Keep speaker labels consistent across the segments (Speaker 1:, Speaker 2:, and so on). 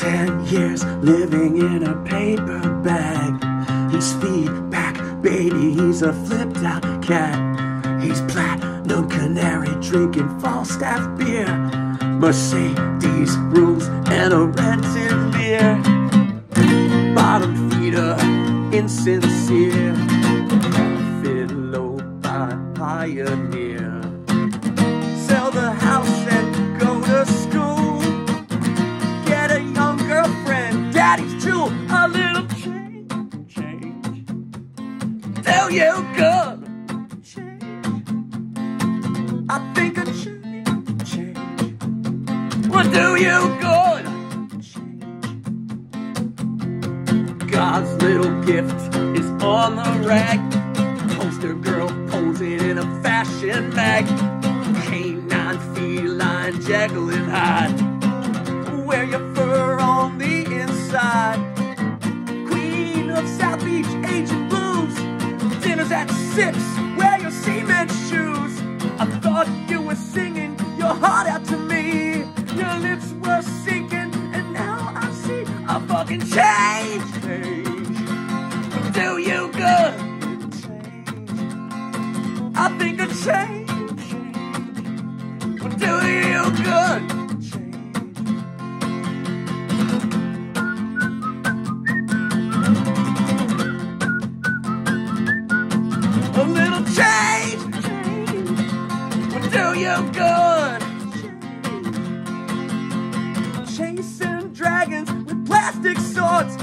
Speaker 1: Ten years living in a paper bag. He's feedback, baby, he's a flipped out cat. He's platinum canary drinking Falstaff beer. Mercedes rules and a rented Lear. Bottom feeder, insincere. Tell you good. Change. I think a change, change. Will do you good. God's little gift is on the rag. Poster girl posing in a fashion mag. Canine feline high. Wear at six. Wear your cement shoes. I thought you were singing your heart out to me. Your lips were sinking, and now I see a fucking change. Do you good? I think a change A little change would do you good. Chasing dragons with plastic swords.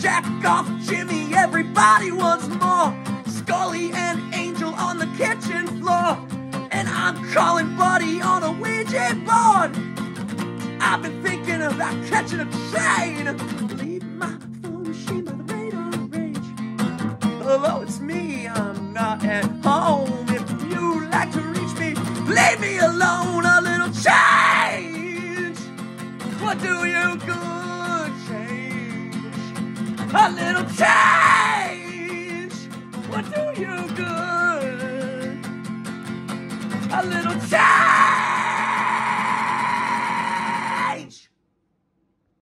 Speaker 1: Jack off Jimmy, everybody wants more. Scully and Angel on the kitchen floor. And I'm calling Buddy on a Ouija board. I've been thinking about catching a train. Alone. A little change. What do you good change? A little change. What do you good? A little change.